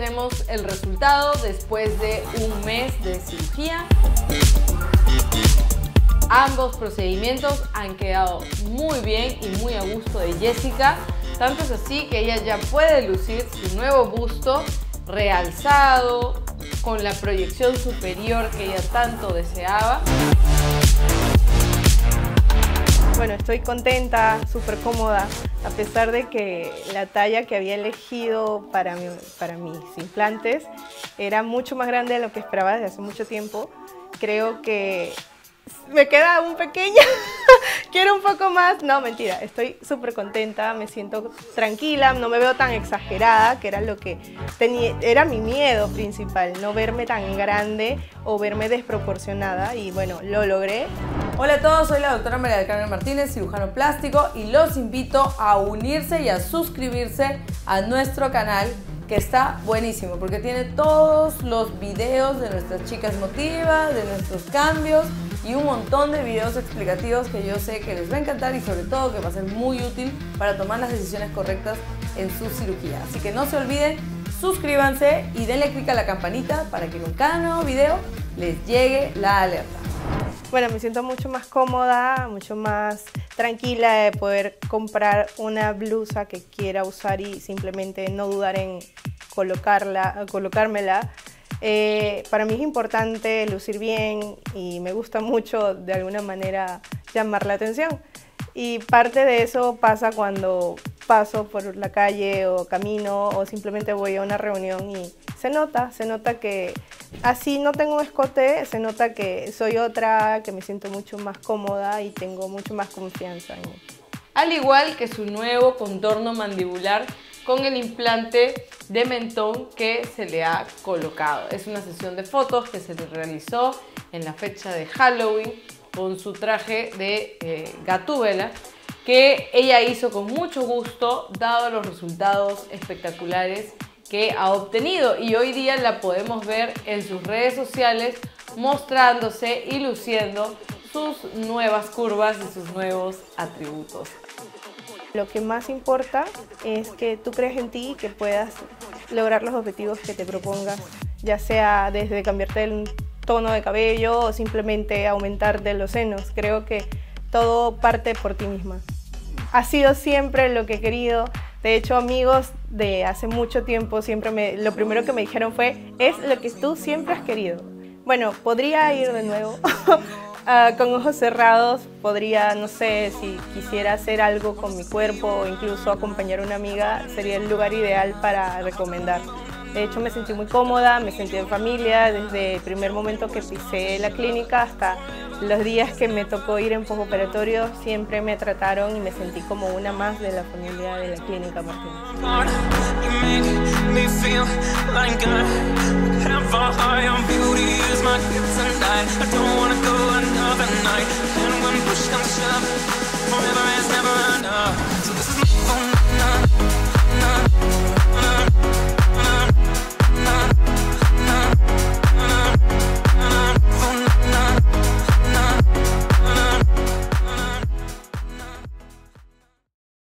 vemos el resultado después de un mes de cirugía. Ambos procedimientos han quedado muy bien y muy a gusto de Jessica. Tanto es así que ella ya puede lucir su nuevo busto realzado, con la proyección superior que ella tanto deseaba. Bueno, estoy contenta, súper cómoda, a pesar de que la talla que había elegido para, para mis implantes era mucho más grande de lo que esperaba desde hace mucho tiempo. Creo que me queda un pequeño, quiero un poco más. No, mentira, estoy súper contenta, me siento tranquila, no me veo tan exagerada, que era lo que tenía, era mi miedo principal, no verme tan grande o verme desproporcionada y bueno, lo logré. Hola a todos, soy la doctora María del Carmen Martínez, cirujano plástico y los invito a unirse y a suscribirse a nuestro canal que está buenísimo porque tiene todos los videos de nuestras chicas motivas, de nuestros cambios y un montón de videos explicativos que yo sé que les va a encantar y sobre todo que va a ser muy útil para tomar las decisiones correctas en su cirugía. Así que no se olviden, suscríbanse y denle clic a la campanita para que con cada nuevo video les llegue la alerta. Bueno, me siento mucho más cómoda, mucho más tranquila de poder comprar una blusa que quiera usar y simplemente no dudar en colocarla, colocármela eh, para mí es importante lucir bien y me gusta mucho de alguna manera llamar la atención. Y parte de eso pasa cuando paso por la calle o camino o simplemente voy a una reunión y se nota, se nota que así no tengo un escote, se nota que soy otra, que me siento mucho más cómoda y tengo mucho más confianza en mí. Al igual que su nuevo contorno mandibular con el implante de mentón que se le ha colocado. Es una sesión de fotos que se le realizó en la fecha de Halloween con su traje de eh, gatúbela que ella hizo con mucho gusto dado los resultados espectaculares que ha obtenido y hoy día la podemos ver en sus redes sociales mostrándose y luciendo sus nuevas curvas y sus nuevos atributos. Lo que más importa es que tú creas en ti y que puedas lograr los objetivos que te propongas, ya sea desde cambiarte el tono de cabello o simplemente aumentarte los senos. Creo que todo parte por ti misma. Ha sido siempre lo que he querido. De hecho, amigos de hace mucho tiempo siempre me, lo primero que me dijeron fue, es lo que tú siempre has querido. Bueno, podría ir de nuevo, Ah, con ojos cerrados podría, no sé, si quisiera hacer algo con mi cuerpo o incluso acompañar a una amiga, sería el lugar ideal para recomendar. De hecho, me sentí muy cómoda, me sentí en familia desde el primer momento que pisé la clínica hasta los días que me tocó ir en postoperatorio, siempre me trataron y me sentí como una más de la familia de la clínica Martínez.